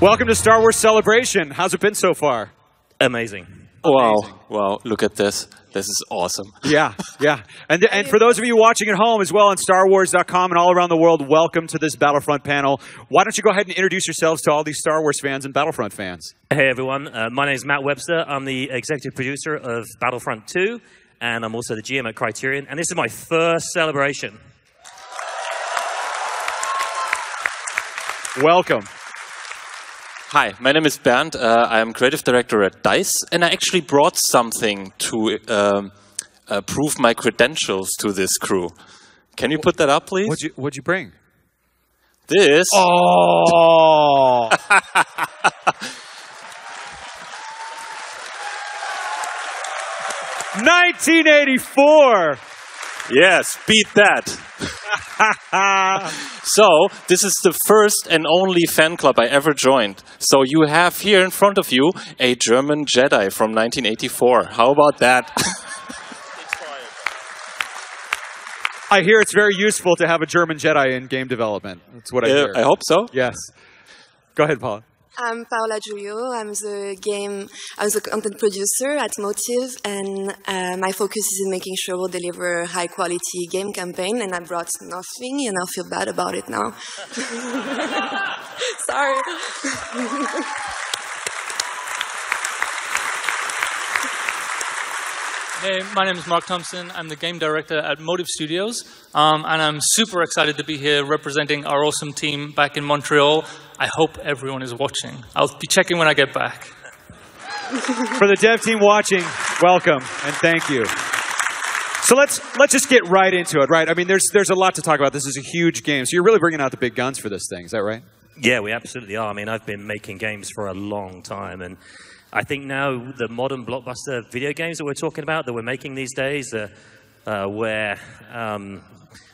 Welcome to Star Wars Celebration. How's it been so far? Amazing. Wow, wow, look at this. This is awesome. Yeah, yeah. And, and for those of you watching at home as well on StarWars.com and all around the world, welcome to this Battlefront panel. Why don't you go ahead and introduce yourselves to all these Star Wars fans and Battlefront fans? Hey, everyone. Uh, my name is Matt Webster. I'm the executive producer of Battlefront 2, and I'm also the GM at Criterion. And this is my first celebration. Welcome. Hi, my name is Bernd. Uh, I am creative director at DICE, and I actually brought something to um, uh, prove my credentials to this crew. Can you put that up, please? What'd you, what'd you bring? This. Oh! 1984. Yes, beat that. so, this is the first and only fan club I ever joined. So, you have here in front of you a German Jedi from 1984. How about that? I hear it's very useful to have a German Jedi in game development. That's what I Uh, hear. I hope so. Yes. Go ahead, Paula. I'm Paola Giulio. I'm the game, I'm the content producer at Motive, and uh, my focus is in making sure we'll deliver high quality game campaign. And I brought nothing, and I feel bad about it now. Sorry. Hey, my name is Mark Thompson. I'm the game director at Motive Studios, um, and I'm super excited to be here representing our awesome team back in Montreal. I hope everyone is watching. I'll be checking when I get back. For the dev team watching, welcome and thank you. So let's let's just get right into it, right? I mean, there's there's a lot to talk about. This is a huge game, so you're really bringing out the big guns for this thing. Is that right? Yeah, we absolutely are. I mean, I've been making games for a long time, and I think now the modern blockbuster video games that we're talking about, that we're making these days, uh, uh, where um,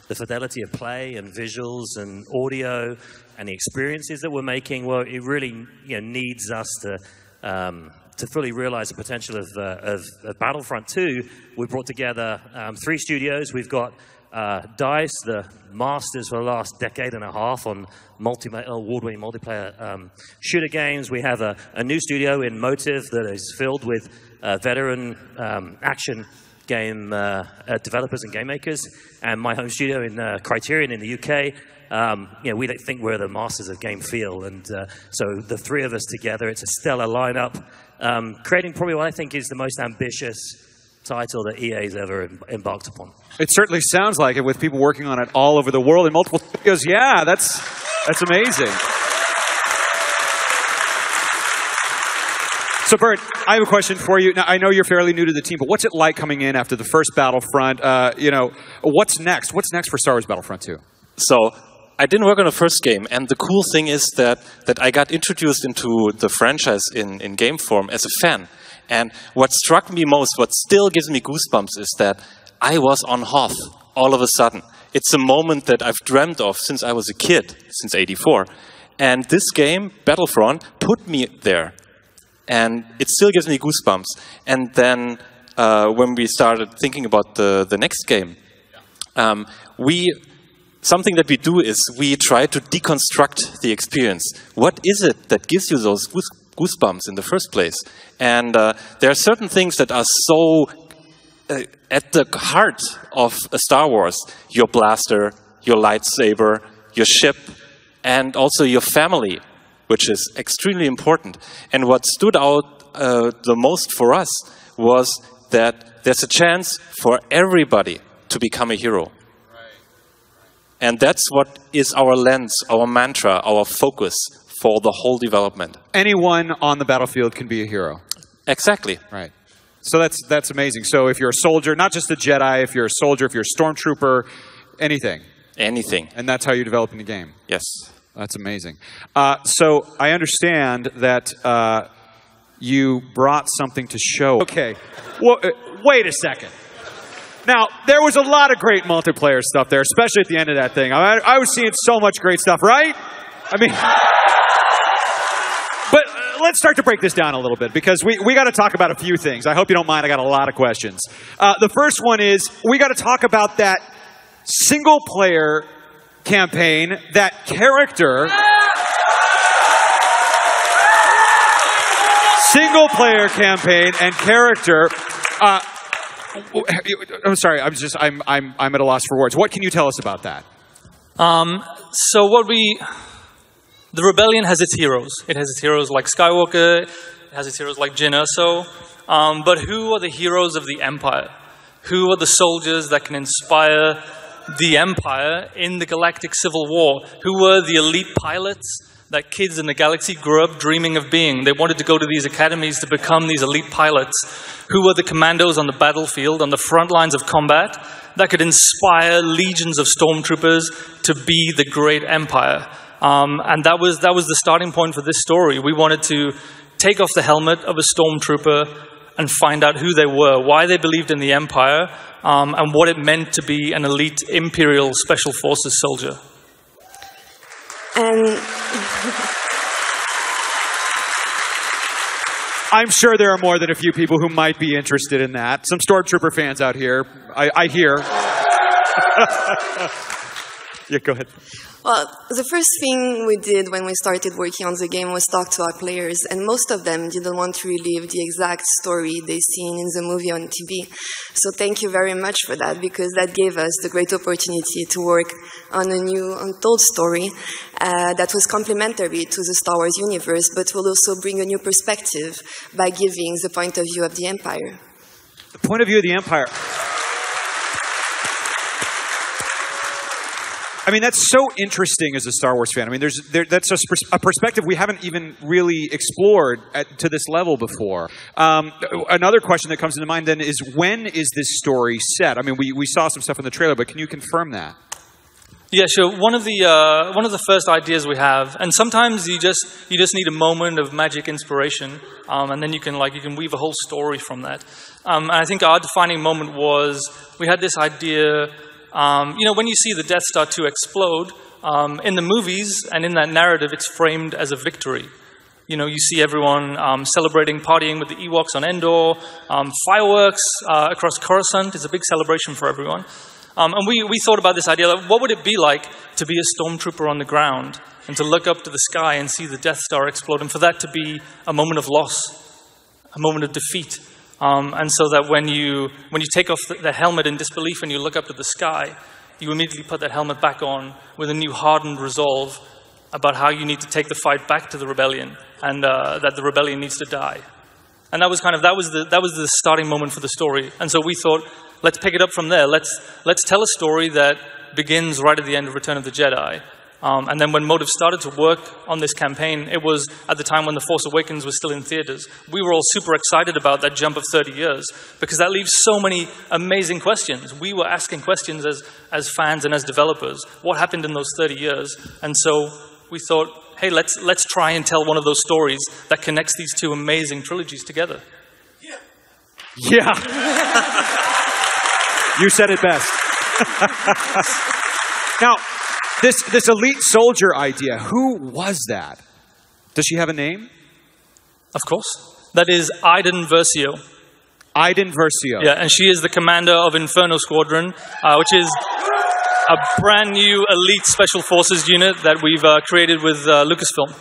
the fidelity of play and visuals and audio and the experiences that we're making, well, it really you know, needs us to um, to fully realize the potential of, uh, of, of Battlefront 2. We brought together um, three studios. We've got uh, DICE, the masters for the last decade and a half on multi award-winning multiplayer um, shooter games. We have a, a, new studio in Motive that is filled with uh, veteran um, action game uh, uh, developers and game makers, and my home studio in uh, Criterion in the UK. Um, you know, we think we're the masters of game feel, and uh, so the three of us together, it's a stellar lineup, um, creating probably what I think is the most ambitious title that EA's ever em- embarked upon. It certainly sounds like it with people working on it all over the world in multiple studios. Yeah, that's that's amazing. So, Bert, I have a question for you. Now, I know you're fairly new to the team, but what's it like coming in after the first Battlefront? Uh, you know, what's next? What's next for Star Wars Battlefront 2? So, I didn't work on the first game, and the cool thing is that, that I got introduced into the franchise in, in game form as a fan. And what struck me most, what still gives me goosebumps, is that I was on Hoth all of a sudden. It's a moment that I've dreamt of since I was a kid, since 84. And this game, Battlefront, put me there. And it still gives me goosebumps. And then uh, when we started thinking about the, the next game, um, we something that we do is we try to deconstruct the experience. What is it that gives you those goosebumps in the first place? And uh, there are certain things that are so uh, at the heart of a Star Wars your blaster, your lightsaber, your ship, and also your family, which is extremely important. And what stood out uh, the most for us was that there's a chance for everybody to become a hero. And that's what is our lens, our mantra, our focus for the whole development. Anyone on the battlefield can be a hero. Exactly. Right. So that's that's amazing. So if you're a soldier, not just a Jedi, if you're a soldier, if you're a stormtrooper, anything. Anything. And that's how you're developing the game. Yes. That's amazing. Uh, so I understand that uh, you brought something to show. Okay. Well, uh, wait a second. Now, there was a lot of great multiplayer stuff there, especially at the end of that thing. I, I was seeing so much great stuff, right? I mean, but let's start to break this down a little bit because we, we got to talk about a few things. I hope you don't mind. I got a lot of questions. Uh, the first one is we got to talk about that single player campaign, that character. single player campaign and character. Uh, I'm sorry. I'm just. I'm. I'm. I'm at a loss for words. What can you tell us about that? Um, so what we, the rebellion has its heroes. It has its heroes like Skywalker. It has its heroes like Jyn Erso. Um, but who are the heroes of the Empire? Who are the soldiers that can inspire the Empire in the galactic civil war? Who were the elite pilots that kids in the galaxy grew up dreaming of being? They wanted to go to these academies to become these elite pilots. Who were the commandos on the battlefield, on the front lines of combat, that could inspire legions of stormtroopers to be the great Empire? Um, and that was, that was the starting point for this story. We wanted to take off the helmet of a stormtrooper and find out who they were, why they believed in the Empire, um, and what it meant to be an elite Imperial Special Forces soldier. And I'm sure there are more than a few people who might be interested in that. Some Stormtrooper fans out here, I, I hear. yeah, go ahead. Well, the first thing we did when we started working on the game was talk to our players, and most of them didn't want to relive the exact story they seen in the movie on TV. So thank you very much for that, because that gave us the great opportunity to work on a new untold story uh, that was complementary to the Star Wars universe, but will also bring a new perspective by giving the point of view of the Empire. The point of view of the Empire. I mean, that's so interesting as a Star Wars fan. I mean, there's there, that's a, perspective we haven't even really explored at, to this level before. Um, another question that comes into mind then is when is this story set? I mean, we, we saw some stuff in the trailer, but can you confirm that? Yeah, sure. One of the uh, one of the first ideas we have, and sometimes you just you just need a moment of magic inspiration, um, and then you can like you can weave a whole story from that. Um, and I think our defining moment was we had this idea. Um, you know, when you see the Death Star 2 explode um, in the movies and in that narrative, it's framed as a victory. You know, you see everyone um, celebrating, partying with the Ewoks on Endor, um, fireworks uh, across Coruscant. It's a big celebration for everyone. Um, and we, we thought about this idea like, what would it be like to be a stormtrooper on the ground and to look up to the sky and see the Death Star explode, and for that to be a moment of loss, a moment of defeat? Um, and so that when you, when you take off the, the helmet in disbelief and you look up to the sky, you immediately put that helmet back on with a new hardened resolve about how you need to take the fight back to the rebellion and uh, that the rebellion needs to die. And that was kind of that was the that was the starting moment for the story. And so we thought, let's pick it up from there. Let's let's tell a story that begins right at the end of Return of the Jedi. Um, and then when Motive started to work on this campaign, it was at the time when The Force Awakens was still in theaters. We were all super excited about that jump of 30 years because that leaves so many amazing questions. We were asking questions as, as fans and as developers. What happened in those 30 years? And so we thought, hey, let's, let's try and tell one of those stories that connects these two amazing trilogies together. Yeah. Yeah. you said it best. now, this this elite soldier idea, who was that? Does she have a name? Of course. That is Iden Versio. Iden Versio. Yeah, and she is the commander of Inferno Squadron, uh, which is a brand new elite special forces unit that we've uh, created with uh, Lucasfilm.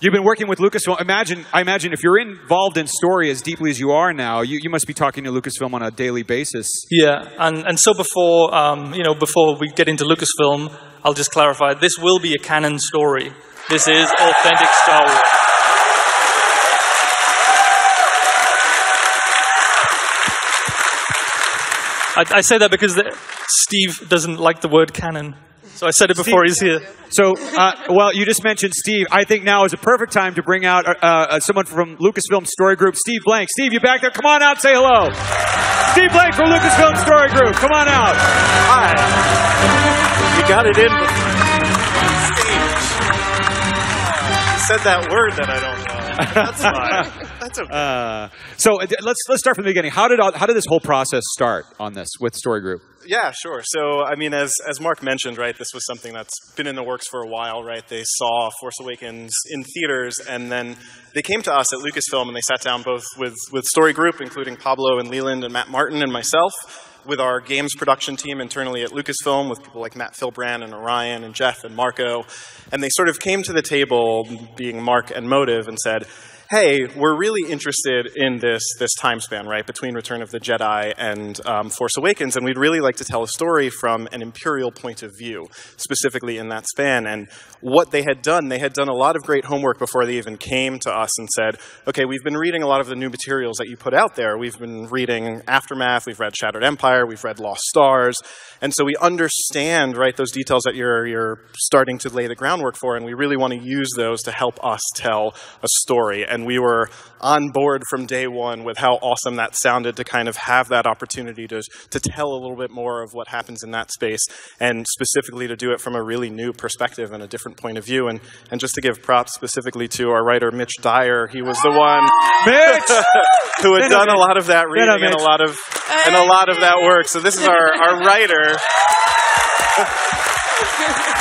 You've been working with Lucasfilm. Imagine, I imagine if you're involved in story as deeply as you are now, you, you must be talking to Lucasfilm on a daily basis. Yeah, and, and so before um, you know before we get into Lucasfilm, I'll just clarify: this will be a canon story. This is authentic Star Wars. I, I say that because the, Steve doesn't like the word canon, so I said it before he's here. So, uh, well, you just mentioned Steve. I think now is a perfect time to bring out uh, uh, someone from Lucasfilm Story Group, Steve Blank. Steve, you back there? Come on out, say hello. Steve Blank from Lucasfilm Story Group. Come on out. Hi. You got it in stage. You said that word that I don't know. That's fine. That's okay. Uh, so uh, let's let's start from the beginning. How did all, how did this whole process start on this with Story Group? Yeah, sure. So, I mean, as, as Mark mentioned, right, this was something that's been in the works for a while, right? They saw Force Awakens in theaters, and then they came to us at Lucasfilm and they sat down both with, with Story Group, including Pablo and Leland and Matt Martin and myself, with our games production team internally at Lucasfilm, with people like Matt Philbrand and Orion and Jeff and Marco. And they sort of came to the table, being Mark and Motive, and said, hey, we're really interested in this this time span, right, between Return of the Jedi and um, Force Awakens, and we'd really like to tell a story from an Imperial point of view, specifically in that span. And what they had done, they had done a lot of great homework before they even came to us and said, okay, we've been reading a lot of the new materials that you put out there. We've been reading Aftermath, we've read Shattered Empire, we've read Lost Stars, and so we understand, right, those details that you're you're starting to lay the groundwork for, and we really want to use those to help us tell a story. And we were on board from day one with how awesome that sounded to kind of have that opportunity to to tell a little bit more of what happens in that space, and specifically to do it from a really new perspective and a different point of view. And and just to give props specifically to our writer Mitch Dyer, he was the one Mitch! who had done a lot of that reading and a lot of and a lot of that work. So this is our, our writer.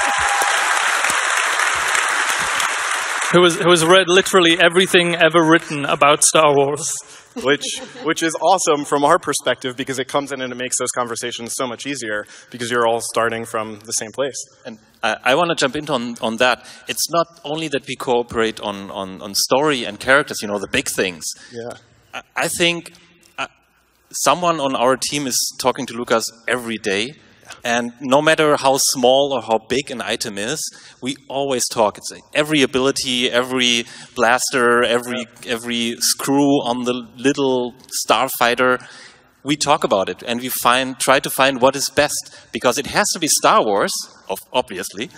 Who has, who has read literally everything ever written about Star Wars. which which is awesome from our perspective because it comes in and it makes those conversations so much easier because you're all starting from the same place. And I, I want to jump in on, on that. It's not only that we cooperate on, on, on story and characters, you know, the big things. Yeah. I, I think uh, someone on our team is talking to Lucas every day. And no matter how small or how big an item is, we always talk. It's like every ability, every blaster, every every screw on the little starfighter. We talk about it and we find try to find what is best because it has to be Star Wars, ob- obviously.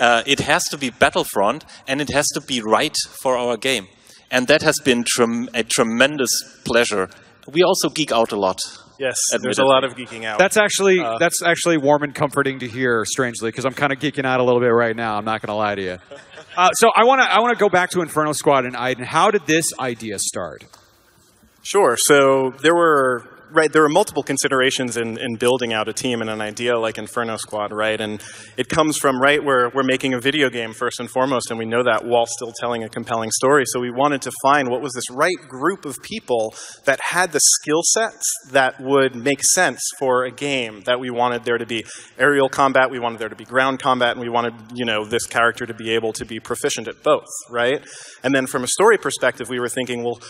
Uh, it has to be Battlefront, and it has to be right for our game. And that has been trem- a tremendous pleasure. We also geek out a lot. Yes, there's a lot of geeking out. That's actually that's actually warm and comforting to hear. Strangely, because I'm kind of geeking out a little bit right now. I'm not going to lie to you. Uh, so I want to I want to go back to Inferno Squad and Iden. How did this idea start? Sure. So there were right there were multiple considerations in, in building out a team and an idea like Inferno Squad, right? And it comes from right where we're making a video game first and foremost, and we know that while still telling a compelling story. So we wanted to find what was this right group of people that had the skill sets that would make sense for a game that we wanted there to be aerial combat, we wanted there to be ground combat, and we wanted, you know, this character to be able to be proficient at both, right? And then from a story perspective, we were thinking, well,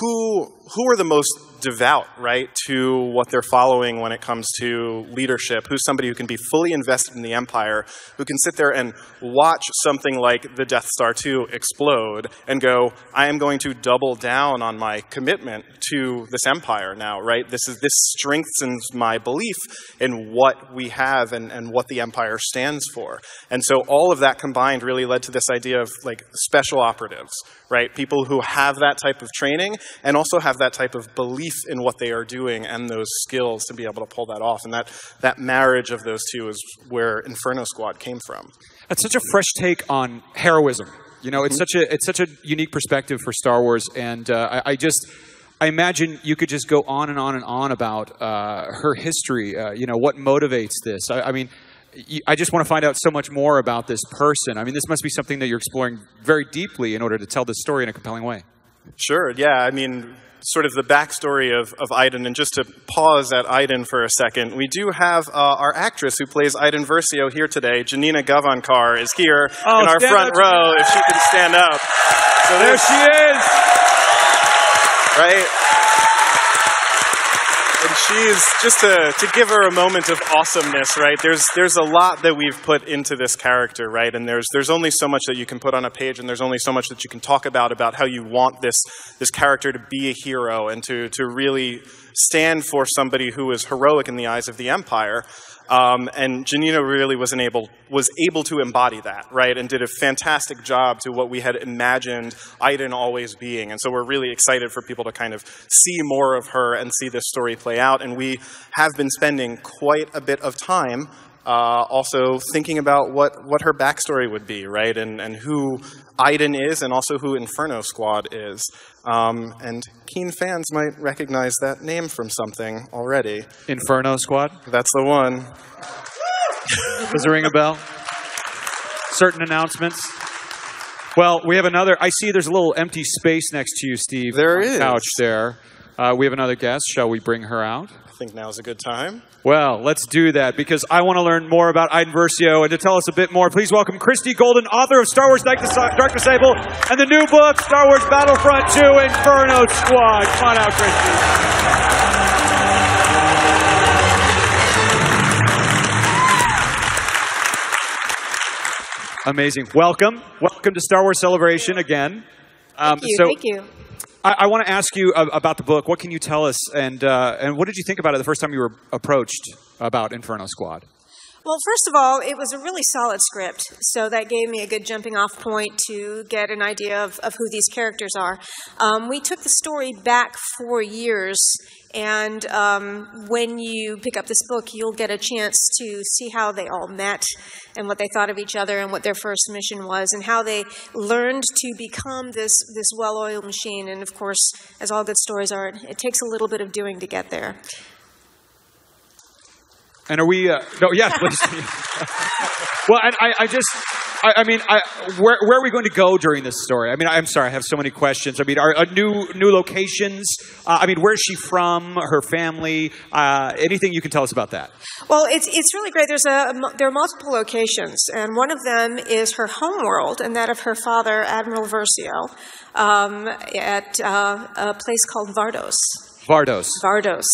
who who are the most devout, right, to what they're following when it comes to leadership? Who's somebody who can be fully invested in the empire, who can sit there and watch something like the Death Star 2 explode and go, I am going to double down on my commitment to this empire now, right? This is this strengthens my belief in what we have and, and what the empire stands for. And so all of that combined really led to this idea of like special operatives, right? People who have that type of training and also have that type of belief in what they are doing and those skills to be able to pull that off. And that, that marriage of those two is where Inferno Squad came from. That's such a fresh take on heroism. You know, it's such a it's such a unique perspective for Star Wars, and uh, I, I just I imagine you could just go on and on and on about uh, her history. Uh, you know, what motivates this? I, I mean. I just want to find out so much more about this person. I mean, this must be something that you're exploring very deeply in order to tell this story in a compelling way. Sure, yeah. I mean, sort of the backstory of, of Iden, and just to pause at Iden for a second, we do have uh, our actress who plays Iden Versio here today. Janina Gavankar is here Oh, in our front up, row, if she can stand up. So There she is. right? And she's just to, to give her a moment of awesomeness, right? There's there's a lot that we've put into this character, right? And there's there's only so much that you can put on a page, and there's only so much that you can talk about about how you want this this character to be a hero and to to really stand for somebody who is heroic in the eyes of the Empire. Um, and Janina really was able was able to embody that, right, and did a fantastic job to what we had imagined Iden always being. And so we're really excited for people to kind of see more of her and see this story play out. And we have been spending quite a bit of time uh, also thinking about what, what her backstory would be, right, and, and who Iden is and also who Inferno Squad is. Um, and keen fans might recognize that name from something already. Inferno Squad. That's the one. Does it ring a bell? Certain announcements. Well, we have another. I see there's a little empty space next to you, Steve. There is. Couch there. Uh, we have another guest. Shall we bring her out? I think now is a good time. Well, let's do that because I want to learn more about Iden Versio. And to tell us a bit more, please welcome Christie Golden, author of Star Wars Dark Disciple and the new book, Star Wars Battlefront 2 Inferno Squad. Come on out, Christie. Amazing. Welcome. Welcome to Star Wars Celebration again. Um, Thank you. so thank you. I, I want to ask you about the book. What can you tell us, and uh, and what did you think about it the first time you were approached about Inferno Squad? Well, first of all, it was a really solid script, so that gave me a good jumping off point to get an idea of, of who these characters are. Um, we took the story back four years, and um, when you pick up this book, you'll get a chance to see how they all met and what they thought of each other and what their first mission was and how they learned to become this, this well oiled machine. And of course, as all good stories are, it takes a little bit of doing to get there. And are we? Uh, no, yes, please. well, and I, I just, I, I mean, I, where, where are we going to go during this story? I mean, I'm sorry, I have so many questions. I mean, are, are new new locations? Uh, I mean, where's she from? Her family? Uh, anything you can tell us about that? Well, it's, it's really great. There's a, there are multiple locations, and one of them is her home world, and that of her father, Admiral Versio, um, at uh, a place called Vardos. Vardos. Vardos.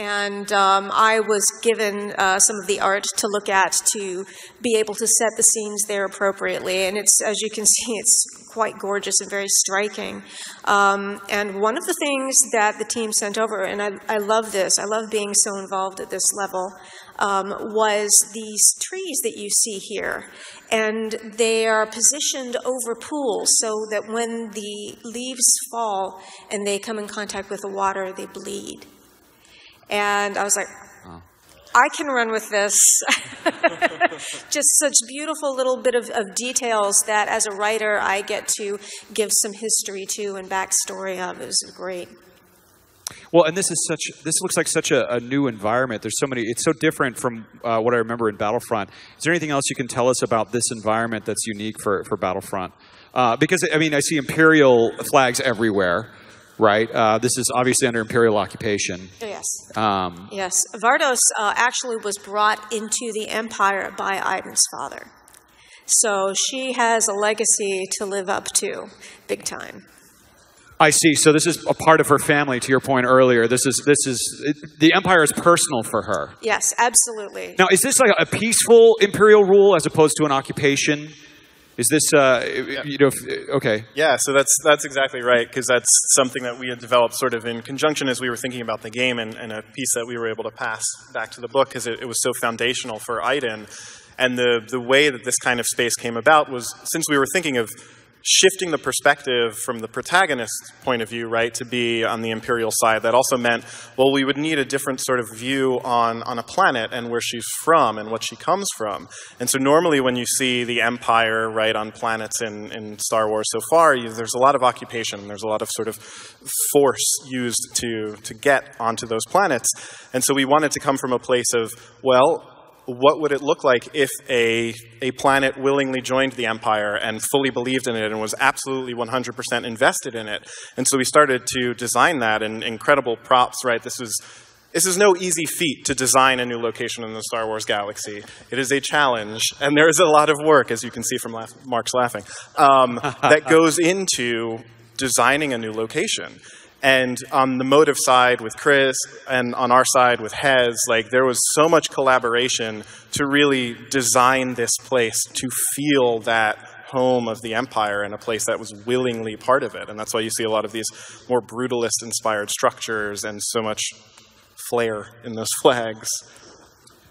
And um, I was given uh, some of the art to look at to be able to set the scenes there appropriately. And it's, as you can see, it's quite gorgeous and very striking. Um, and one of the things that the team sent over, and I, I love this, I love being so involved at this level, um, was these trees that you see here. And they are positioned over pools so that when the leaves fall and they come in contact with the water, they bleed. And I was like, I can run with this. Just such beautiful little bit of, of details that as a writer I get to give some history to and backstory of. It was great. Well, and this is such. This looks like such a, a new environment. There's so many. It's so different from uh, what I remember in Battlefront. Is there anything else you can tell us about this environment that's unique for for Battlefront? Uh, because I mean, I see Imperial flags everywhere, right? Uh, this is obviously under Imperial occupation. Yes. Um, Yes. Vardos uh, actually was brought into the Empire by Iden's father. So she has a legacy to live up to, big time. I see. So this is a part of her family. To your point earlier, this is this is it, the Empire is personal for her. Yes, absolutely. Now, is this like a peaceful Imperial rule as opposed to an occupation? Is this, uh, you know, if- okay? Yeah, so that's that's exactly right because that's something that we had developed sort of in conjunction as we were thinking about the game and, and a piece that we were able to pass back to the book because it, it was so foundational for Iden. And the the way that this kind of space came about was since we were thinking of shifting the perspective from the protagonist's point of view, right, to be on the imperial side, that also meant, well, we would need a different sort of view on, on a planet and where she's from and what she comes from. And so normally when you see the empire, right, on planets in, in Star Wars so far, you, there's a lot of occupation, there's a lot of sort of force used to, to get onto those planets. And so we wanted to come from a place of, well, what would it look like if a, a planet willingly joined the empire and fully believed in it and was absolutely 100% invested in it? And so we started to design that and incredible props, right? This was this is no easy feat to design a new location in the Star Wars galaxy. It is a challenge, and there is a lot of work, as you can see from laugh- Mark's laughing, um, that goes into designing a new location. And on the motive side with Chris, and on our side with Hez, like there was so much collaboration to really design this place to feel that home of the empire and a place that was willingly part of it. And that's why you see a lot of these more brutalist inspired structures and so much flair in those flags.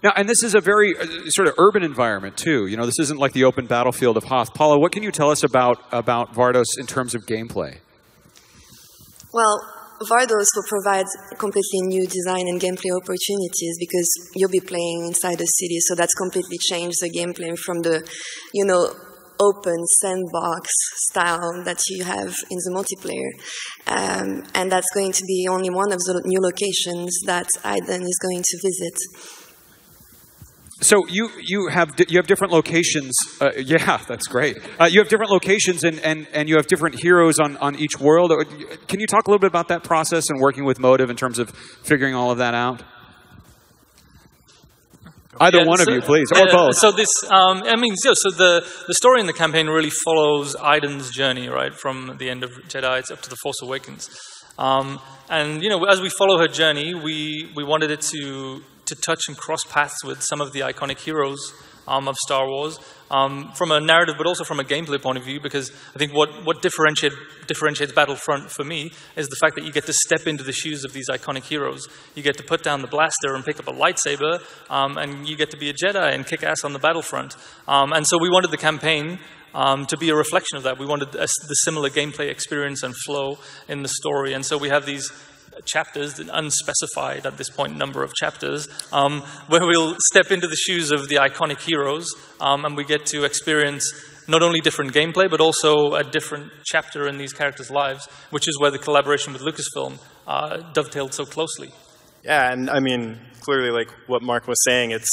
Now, and this is a very uh, sort of urban environment too. You know, this isn't like the open battlefield of Hoth. Paula, what can you tell us about about Vardos in terms of gameplay? Well, Vardos will provide completely new design and gameplay opportunities because you'll be playing inside the city, so that's completely changed the gameplay from the, you know, open sandbox style that you have in the multiplayer. Um, and that's going to be only one of the new locations that Iden is going to visit. So you you have you have different locations. Uh, yeah, that's great. Uh, you have different locations and, and, and you have different heroes on, on each world. Uh, Can you talk a little bit about that process and working with Motive in terms of figuring all of that out? Either Yeah, one so- of you, please, or yeah, both. So this, um, I mean, yeah, so the, the story in the campaign really follows Iden's journey, right, from the end of Jedi up to the Force Awakens. Um, and you know, as we follow her journey, we we wanted it to to touch and cross paths with some of the iconic heroes um, of Star Wars, um, from a narrative, but also from a gameplay point of view. Because I think what what differentiate, differentiates Battlefront for me is the fact that you get to step into the shoes of these iconic heroes. You get to put down the blaster and pick up a lightsaber, um, and you get to be a Jedi and kick ass on the battlefront. Um, and so we wanted the campaign um, to be a reflection of that. We wanted a, the similar gameplay experience and flow in the story. And so we have these chapters, the unspecified at this point number of chapters, um, where we'll step into the shoes of the iconic heroes um, and we get to experience not only different gameplay, but also a different chapter in these characters' lives, which is where the collaboration with Lucasfilm uh, dovetailed so closely. Yeah, and I mean, clearly, like what Mark was saying, it's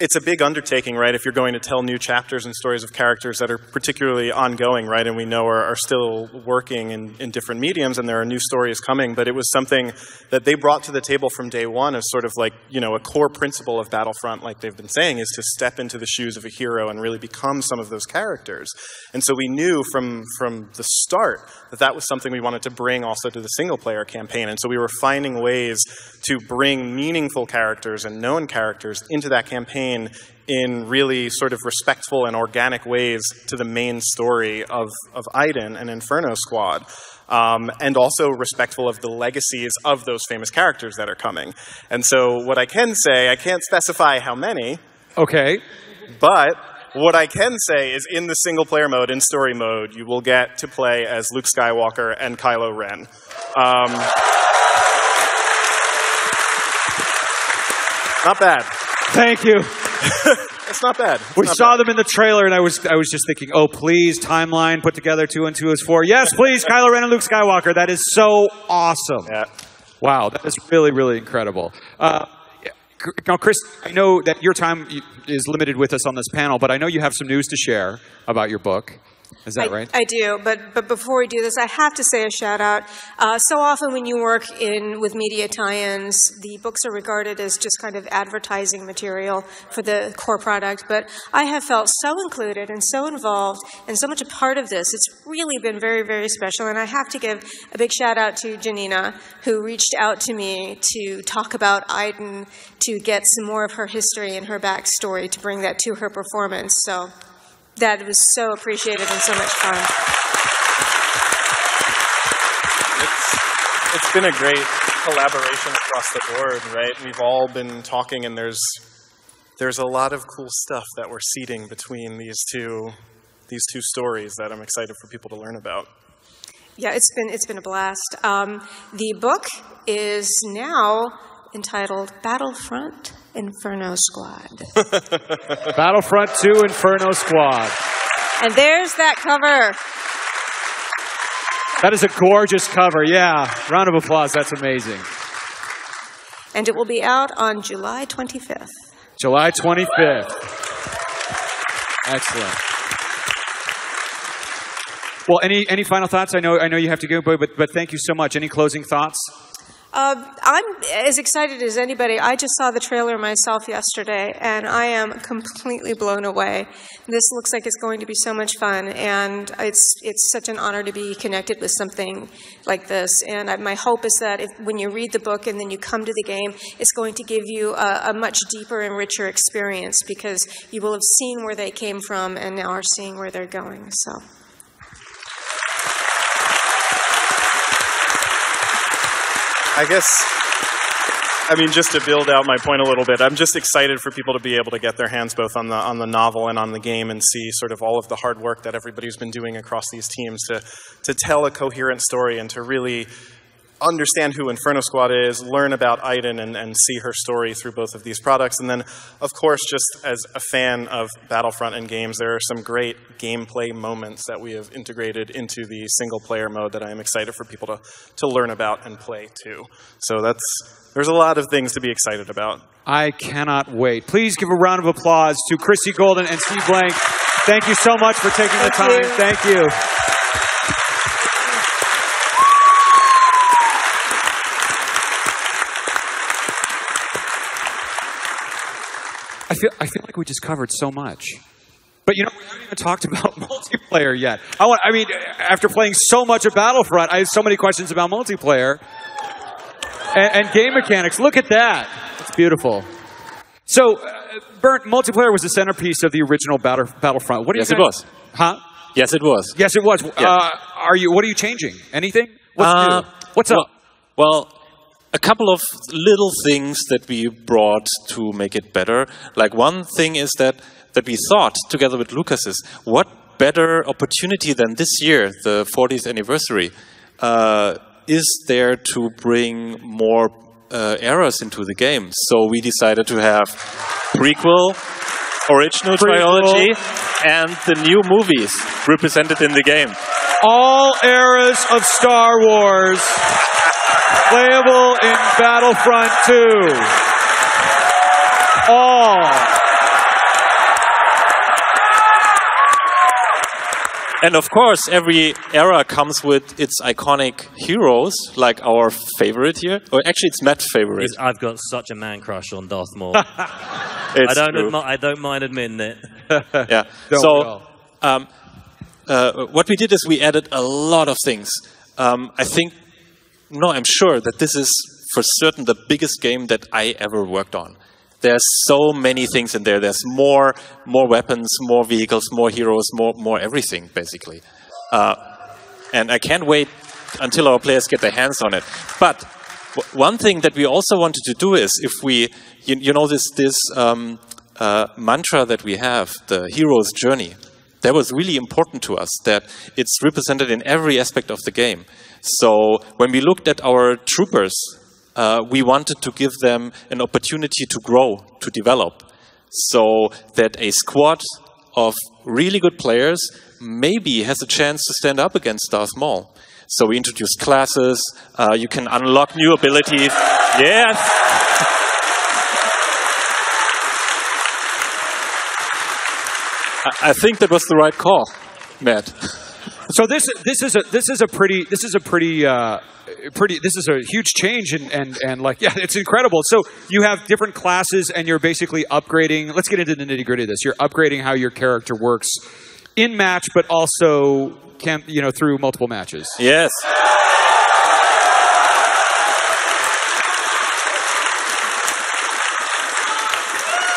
it's a big undertaking, right? If you're going to tell new chapters and stories of characters that are particularly ongoing, right, and we know are, are still working in, in different mediums, and there are new stories coming. But it was something that they brought to the table from day one as sort of like you know a core principle of Battlefront, like they've been saying, is to step into the shoes of a hero and really become some of those characters. And so we knew from from the start that that was something we wanted to bring also to the single player campaign. And so we were finding ways to bring meaningful characters and known characters into that campaign in really sort of respectful and organic ways to the main story of, of Iden and Inferno Squad. Um, and also respectful of the legacies of those famous characters that are coming. And so, what I can say, I can't specify how many, Okay. but what I can say is in the single player mode, in story mode, you will get to play as Luke Skywalker and Kylo Ren. Um, not bad. Thank you. It's not bad. It's We not saw bad. them in the trailer, and I was I was just thinking, oh, please, timeline, put together two and two is four. Yes, please, Kylo Ren and Luke Skywalker. That is so awesome. Yeah. Wow, that is really, really incredible. Uh, now, Chris, I know that your time is limited with us on this panel, but I know you have some news to share about your book. Is that I, right? I do, but but before we do this, I have to say a shout out. Uh, so often when you work in with media tie-ins, the books are regarded as just kind of advertising material for the core product. But I have felt so included and so involved and so much a part of this. It's really been very very special, and I have to give a big shout out to Janina, who reached out to me to talk about Iden, to get some more of her history and her backstory, to bring that to her performance. So that was so appreciated and so much fun. It's, it's been a great collaboration across the board, right? We've all been talking, and there's there's a lot of cool stuff that we're seeding between these two these two stories that I'm excited for people to learn about. Yeah, it's been it's been a blast. Um, the book is now entitled Battlefront Inferno Squad, Battlefront 2 Inferno Squad. and there's that cover. That is a gorgeous cover. Yeah. Round of applause. That's amazing. And it will be out on July 25th. July 25th. Excellent. Well, any any final thoughts? I know I know you have to go, but but, but thank you so much. Any closing thoughts? Uh, I'm as excited as anybody. I just saw the trailer myself yesterday, and I am completely blown away. This looks like it's going to be so much fun, and it's it's such an honor to be connected with something like this. And I, my hope is that if, when you read the book and then you come to the game, it's going to give you a, a much deeper and richer experience because you will have seen where they came from and now are seeing where they're going. So. I guess, I mean, just to build out my point a little bit, I'm just excited for people to be able to get their hands both on the on the novel and on the game and see sort of all of the hard work that everybody's been doing across these teams to to tell a coherent story and to really understand who Inferno Squad is, learn about Iden, and, and see her story through both of these products. And then, of course, just as a fan of Battlefront and games, there are some great gameplay moments that we have integrated into the single player mode that I am excited for people to, to learn about and play too. So that's there's a lot of things to be excited about. I cannot wait. Please give a round of applause to Christie Golden and Steve Blank. Thank you so much for taking the time. Thank you. I feel, I feel like we just covered so much. But you know, we haven't even talked about multiplayer yet. I want, I mean, after playing so much of Battlefront, I have so many questions about multiplayer and, and game mechanics. Look at that. It's beautiful. So, uh, Bernd, multiplayer was the centerpiece of the original Battle, Battlefront. What do Yes, you it was. Huh? Yes, it was. Yes, it was. Uh, are you? What are you changing? Anything? What's Uh? What's well, up? Well, a couple of little things that we brought to make it better. Like one thing is that that we thought together with Lucas is what better opportunity than this year, the 40th anniversary, uh, is there to bring more uh, eras into the game? So we decided to have prequel, original trilogy, and the new movies represented in the game. All eras of Star Wars playable in Battlefront 2. All. And of course, every era comes with its iconic heroes, like our favorite here. Or actually, it's Matt's favorite. Is- I've got such a man crush on Darth Maul. I don't. true. Admi- I don't mind admitting it. yeah. Don't so, um, uh, what we did is we added a lot of things. Um, I think, no, I'm sure that this is for certain the biggest game that I ever worked on. There's so many things in there. There's more, more weapons, more vehicles, more heroes, more, more everything, basically. Uh, and I can't wait until our players get their hands on it. But one thing that we also wanted to do is, if we, you, you know, this this um, uh, mantra that we have, the hero's journey, that was really important to us. That it's represented in every aspect of the game. So when we looked at our troopers, uh, we wanted to give them an opportunity to grow, to develop, so that a squad of really good players maybe has a chance to stand up against Darth Maul. So we introduced classes. Uh, you can unlock new abilities. Yes. I- I think that was the right call, Matt. So this this is a this is a pretty this is a pretty uh, pretty this is a huge change and and and like yeah it's incredible. So you have different classes and you're basically upgrading. Let's get into the nitty gritty of this. You're upgrading how your character works in match, but also can you know through multiple matches. Yes.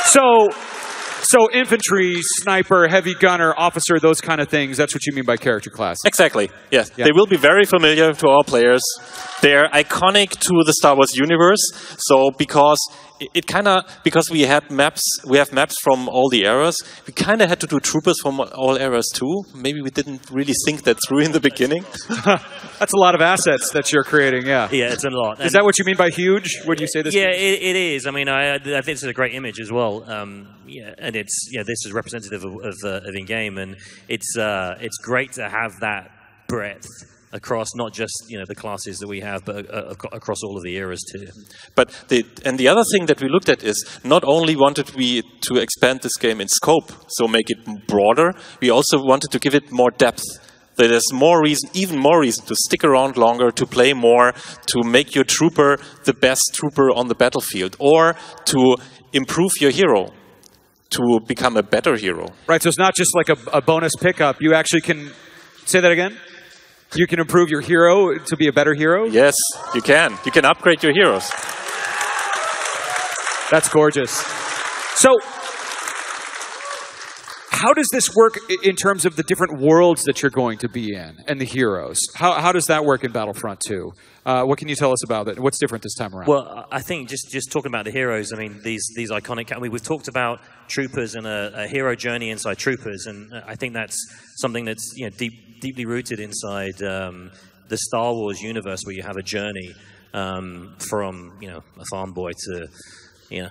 So. So infantry, sniper, heavy gunner, officer, those kind of things. That's what you mean by character class. Exactly. Yes. Yeah. They will be very familiar to our players. They're iconic to the Star Wars universe. So because it, it kind of because we had maps, we have maps from all the errors. We kind of had to do troopers from all errors too. Maybe we didn't really think that through in the beginning. That's a lot of assets that you're creating. Yeah. Yeah, it's a lot. Is that what you mean by huge? Would you say this? Yeah, it, it is. I mean, I, I think this is a great image as well. Um, yeah, and it's yeah, this is representative of of, uh, of in game, and it's uh, it's great to have that breadth across not just you know the classes that we have, but uh, across all of the eras too. But the, and the other thing that we looked at is not only wanted we to expand this game in scope, so make it broader, we also wanted to give it more depth. That there's more reason, even more reason to stick around longer, to play more, to make your trooper the best trooper on the battlefield, or to improve your hero, to become a better hero. Right, so it's not just like a, a bonus pickup. You actually can say that again. You can improve your hero to be a better hero. Yes, you can. You can upgrade your heroes. That's gorgeous. So, how does this work in terms of the different worlds that you're going to be in and the heroes? How, how does that work in Battlefront 2? Uh, what can you tell us about it? What's different this time around? Well, I think just, just talking about the heroes, I mean, these, these iconic, I mean, we've talked about troopers and a, a hero journey inside troopers, and I think that's something that's, you know, deep, deeply rooted inside, um, the Star Wars universe where you have a journey um, from you know a farm boy to you know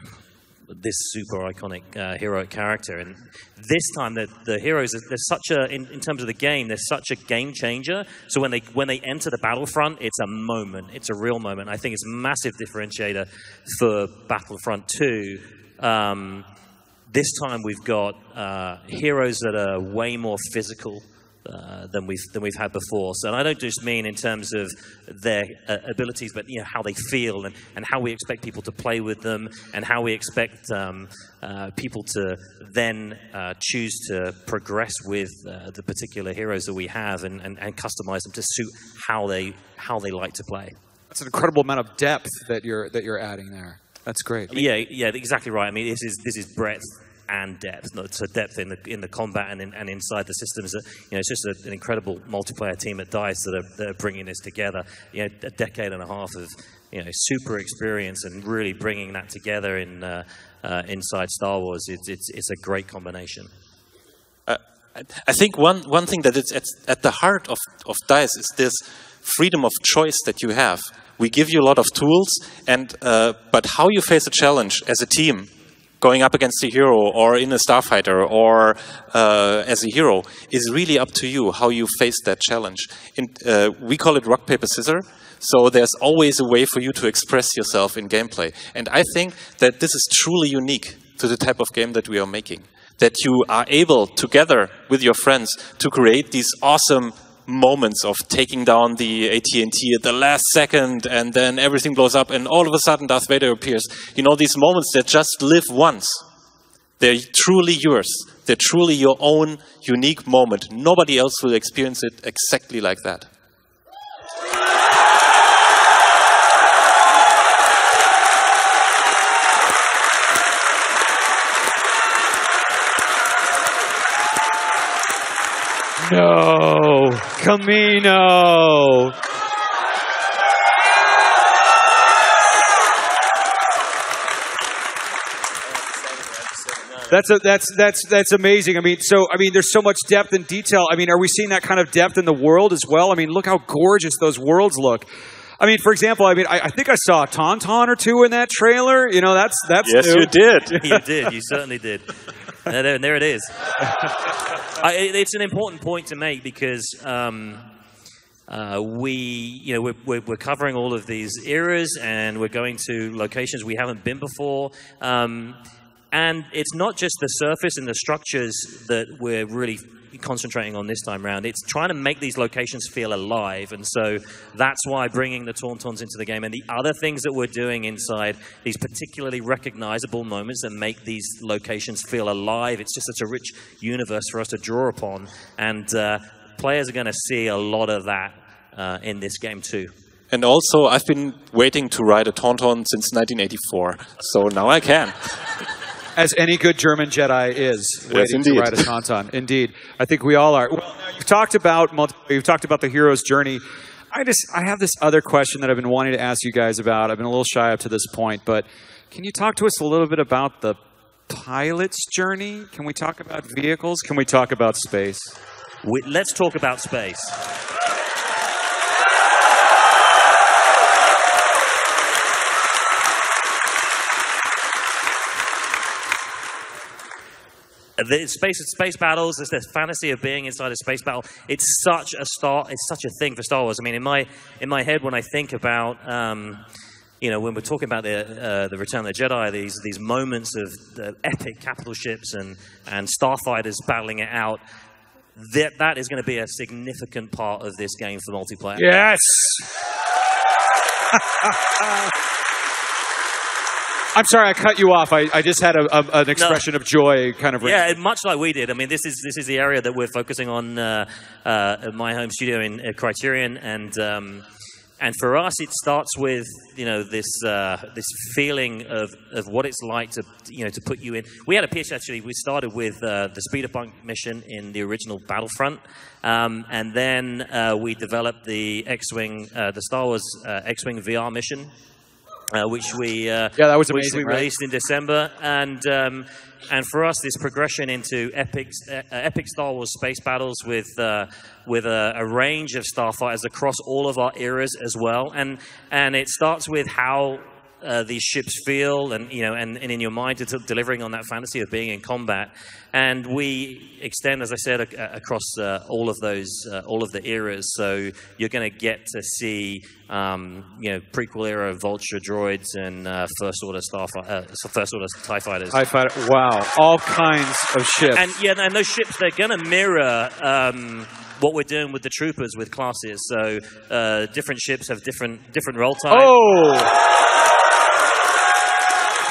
this super iconic uh, heroic character. And this time, the, the heroes, they're such a, in, in terms of the game, they're such a game changer. So when they, when they enter the battlefront, it's a moment. It's a real moment. I think it's a massive differentiator for Battlefront 2. Um, this time we've got uh, heroes that are way more physical uh, than we've than we've had before. So, I don't just mean in terms of their uh, abilities, but you know how they feel and, and how we expect people to play with them, and how we expect um, uh, people to then uh, choose to progress with uh, the particular heroes that we have, and, and, and customize them to suit how they how they like to play. That's an incredible amount of depth that you're that you're adding there. That's great. I mean, yeah, yeah, exactly right. I mean, this is this is breadth and depth. So depth in the in the combat and, in, and inside the systems. You know, it's just a, an incredible multiplayer team at Dice that are, that are bringing this together. You know, a decade and a half of you know super experience and really bringing that together in uh, uh, inside Star Wars. It's, it's it's a great combination. Uh, I think one one thing that is at, at the heart of of Dice is this freedom of choice that you have. We give you a lot of tools, and uh, but how you face a challenge as a team going up against a hero or in a starfighter or uh, as a hero is really up to you how you face that challenge. In, uh, we call it rock, paper, scissors. So there's always a way for you to express yourself in gameplay. And I think that this is truly unique to the type of game that we are making. That you are able, together with your friends, to create these awesome moments of taking down the AT-AT at the last second and then everything blows up and all of a sudden Darth Vader appears. You know, these moments that just live once. They're truly yours. They're truly your own unique moment. Nobody else will experience it exactly like that. No, Camino. That's a, that's that's that's amazing. I mean, so I mean, there's so much depth and detail. I mean, are we seeing that kind of depth in the world as well? I mean, look how gorgeous those worlds look. I mean, for example, I mean, I, I think I saw a tauntaun or two in that trailer. You know, that's that's yes, new. you did. you did. You certainly did. And there, it is. I, it's an important point to make because um, uh, we, you know, we're, we're, we're, covering all of these eras and we're going to locations we haven't been before. Um, and it's not just the surface and the structures that we're really concentrating on this time around. It's trying to make these locations feel alive, and so that's why bringing the Tauntauns into the game and the other things that we're doing inside these particularly recognizable moments that make these locations feel alive. It's just such a rich universe for us to draw upon, and uh, players are going to see a lot of that uh, in this game too. And also, I've been waiting to ride a Tauntaun since 1984, so now I can. as any good German Jedi is yes, waiting indeed. to ride a tauntaun. Indeed, I think we all are. Well, you've talked about multiple, you've talked about the hero's journey. I just I have this other question that I've been wanting to ask you guys about. I've been a little shy up to this point, but can you talk to us a little bit about the pilot's journey? Can we talk about vehicles? Can we talk about space? We, let's talk about space. The space space battles, there's this fantasy of being inside a space battle. It's such a star. It's such a thing for Star Wars. I mean, in my in my head, when I think about um, you know, when we're talking about the uh, the Return of the Jedi, these these moments of epic capital ships and and starfighters battling it out, that that is going to be a significant part of this game for multiplayer. Yes. I'm sorry, I cut you off. I, I just had a, a, an expression no. of joy, kind of. Yeah, much like we did. I mean, this is this is the area that we're focusing on uh, uh, my home studio in uh, Criterion, and um, and for us, it starts with you know this uh, this feeling of, of what it's like to you know to put you in. We had a pitch actually. We started with uh, the speeder bunk mission in the original Battlefront, um, and then uh, we developed the X-wing, the Star Wars X-wing VR mission uh, which we uh, Yeah, that was which amazing, we right? released in December, and um, and for us, this progression into epic uh, epic Star Wars space battles with uh, with a, a range of starfighters across all of our eras as well, and and it starts with how. Uh, these ships feel, and you know, and, and in your mind, it's delivering on that fantasy of being in combat. And we extend, as I said, ac- across uh, all of those, uh, all of the eras. So you're going to get to see, um, you know, prequel era Vulture droids and uh, first order starfighter, uh, first order Tie fighters. TIE fighter. Wow, all kinds of ships. And yeah, and those ships they're going to mirror um, what we're doing with the troopers with classes. So uh, different ships have different different role types. oh,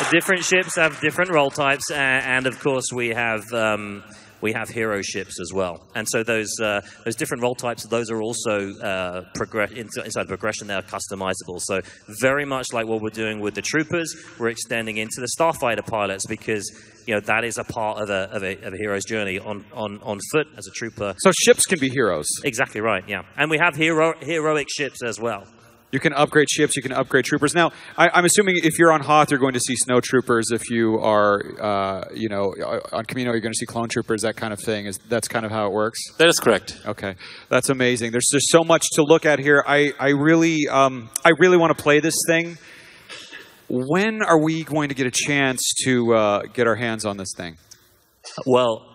Different ships have different role types, a- and of course we have um, we have hero ships as well. And so those uh, those different role types, those are also uh, progress inside the progression. They are customizable. So very much like what we're doing with the troopers, we're extending into the starfighter pilots because you know that is a part of a of a, of a hero's journey on, on on foot as a trooper. so ships can be heroes. Exactly right. Yeah, and we have hero heroic ships as well. You can upgrade ships. You can upgrade troopers. Now, I, I'm assuming if you're on Hoth, you're going to see snow troopers. If you are, uh, you know, on Kamino, you're going to see clone troopers. That kind of thing. Is that's kind of how it works? That is correct. Okay, that's amazing. There's just so much to look at here. I, I really, um, I really want to play this thing. When are we going to get a chance to uh, get our hands on this thing? Well,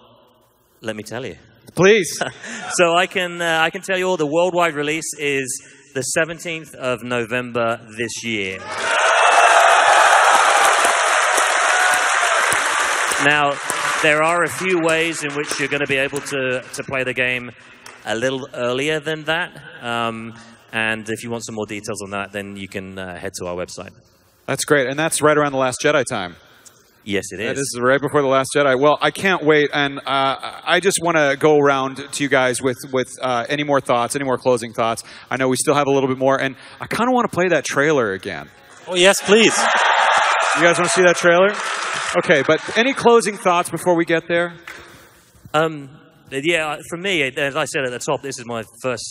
let me tell you. Please. So I can uh, I can tell you all the worldwide release is the 17th of November this year. Now, there are a few ways in which you're going to be able to, to play the game a little earlier than that. Um, and if you want some more details on that, then you can uh, head to our website. That's great, and that's right around the Last Jedi time. Yes, it That is. is right before the Last Jedi. Well, I can't wait, and uh, I just want to go around to you guys with with uh, any more thoughts, any more closing thoughts. I know we still have a little bit more, and I kind of want to play that trailer again. Oh yes, please. You guys want to see that trailer? Okay, but any closing thoughts before we get there? Um, yeah, for me, as I said at the top, this is my first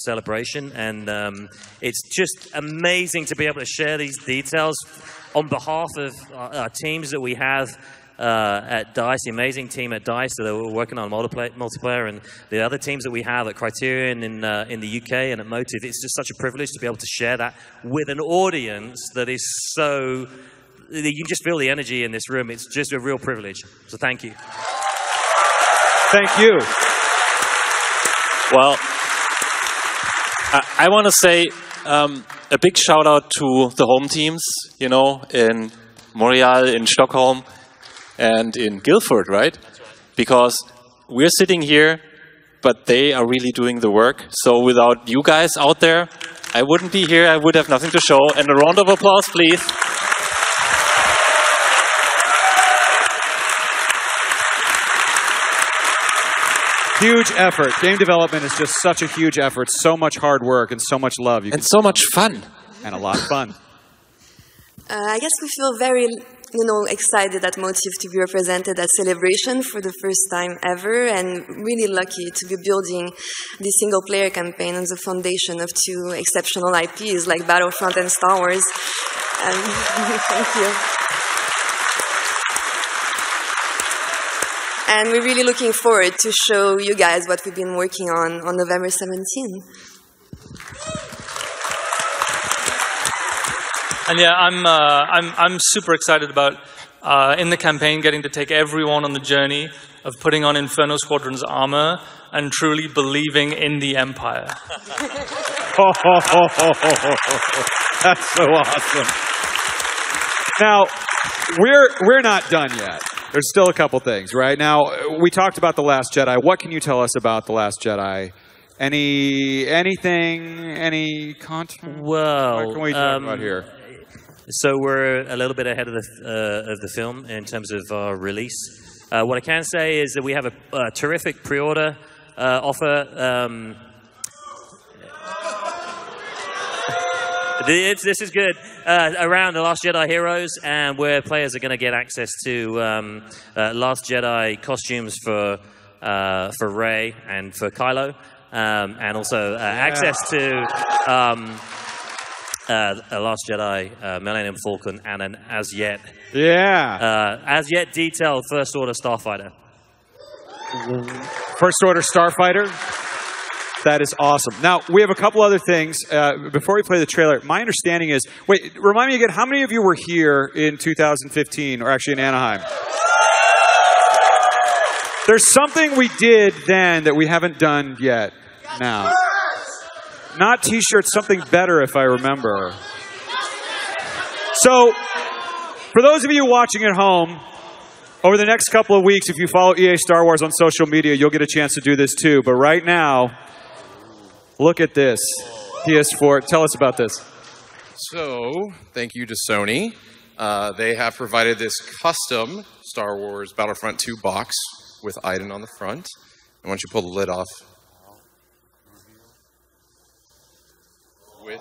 celebration, and um, it's just amazing to be able to share these details on behalf of our, our teams that we have. Uh, at Dice, the amazing team at Dice that are working on multiplayer, multiplayer, and the other teams that we have at Criterion in uh, in the UK and at Motive. It's just such a privilege to be able to share that with an audience that is so. You just feel the energy in this room. It's just a real privilege. So thank you. Thank you. Well, I, I want to say um, a big shout out to the home teams, you know, in Montreal, in Stockholm, and in Guildford, right? Because we're sitting here, but they are really doing the work. So without you guys out there, I wouldn't be here. I would have nothing to show. And a round of applause, please. Huge effort. Game development is just such a huge effort. So much hard work and so much love. You And so much fun. and a lot of fun. Uh, I guess we feel very, you know, excited at Motive to be represented at Celebration for the first time ever, and really lucky to be building this single-player campaign on the foundation of two exceptional IPs like Battlefront and Star Wars. Um, thank you. And we're really looking forward to show you guys what we've been working on on November 17. And yeah, I'm, uh, I'm, I'm super excited about uh, in the campaign getting to take everyone on the journey of putting on Inferno Squadron's armor and truly believing in the Empire. That's so awesome. Now, we're we're not done yet. There's still a couple things, right? Now, we talked about the Last Jedi. What can you tell us about the Last Jedi? Any anything? Any content? Well, what can we talk um, about here? So we're a little bit ahead of the uh, of the film in terms of our release. Uh, what I can say is that we have a, a terrific pre-order uh, offer. Um, This, this is good. Uh, around the Last Jedi Heroes, and where players are going to get access to um, uh, Last Jedi costumes for uh, for Rey and for Kylo, um, and also uh, access to um, uh, A Last Jedi, uh, Millennium Falcon, and an as yet, Yeah. uh, as yet detailed First Order Starfighter. First Order Starfighter. That is awesome. Now, we have a couple other things. Uh, before we play the trailer, my understanding is wait, remind me again, how many of you were here in 2015 or actually in Anaheim? There's something we did then that we haven't done yet now. Not t shirts, something better if I remember. So, for those of you watching at home, over the next couple of weeks, if you follow EA Star Wars on social media, you'll get a chance to do this too. But right now, look at this. PS4, tell us about this. So, thank you to Sony. Uh, they have provided this custom Star Wars Battlefront 2 box with Iden on the front. And once you pull the lid off, with,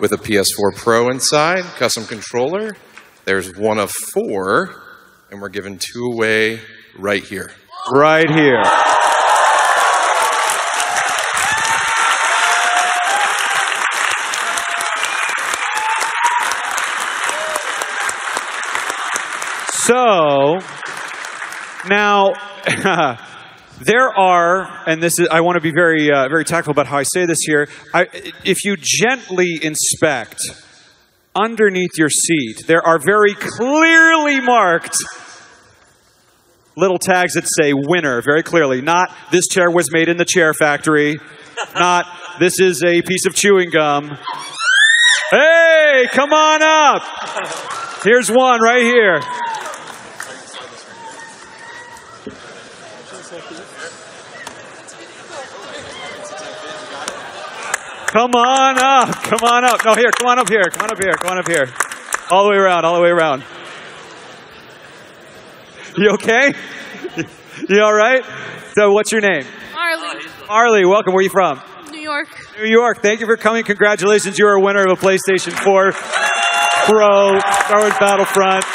with a PS4 Pro inside, custom controller. There's one of four, and we're giving two away right here. Right here. So, now, there are, and this is, I want to be very, uh, very tactful about how I say this here. I, if you gently inspect underneath your seat, there are very clearly marked little tags that say winner very clearly. Not this chair was made in the chair factory. Not this is a piece of chewing gum. Hey, come on up. Here's one right here. Come on up. Come on up. No, here. Come on up here. Come on up here. Come on up here. All the way around. All the way around. You okay? you all right? So, what's your name? Marley, Arlie, welcome. Where are you from? New York. New York. Thank you for coming. Congratulations. You are a winner of a PlayStation 4 Pro Star Wars Battlefront.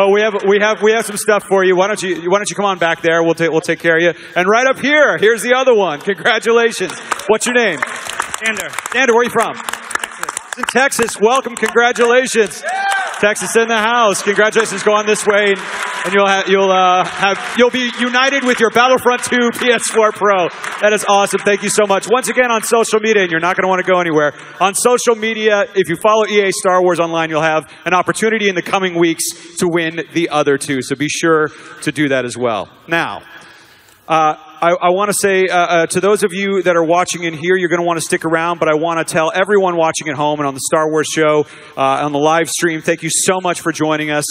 Oh, we have we have we have some stuff for you. Why don't you why don't you come on back there? We'll take we'll take care of you. And right up here, here's the other one. Congratulations. What's your name? Sander. Sander, where are you from? Texas. In Texas. Welcome. Congratulations. Texas in the house. Congratulations. Go on this way, and, you'll have you'll uh, have you'll be united with your Battlefront 2 PS4 Pro. That is awesome. Thank you so much. Once again on social media, and you're not going to want to go anywhere. On social media, if you follow EA Star Wars online, you'll have an opportunity in the coming weeks to win the other two. So be sure to do that as well. Now. Uh, I, I want to say uh, uh, to those of you that are watching in here, you're going to want to stick around, but I want to tell everyone watching at home and on the Star Wars show, uh, on the live stream, thank you so much for joining us.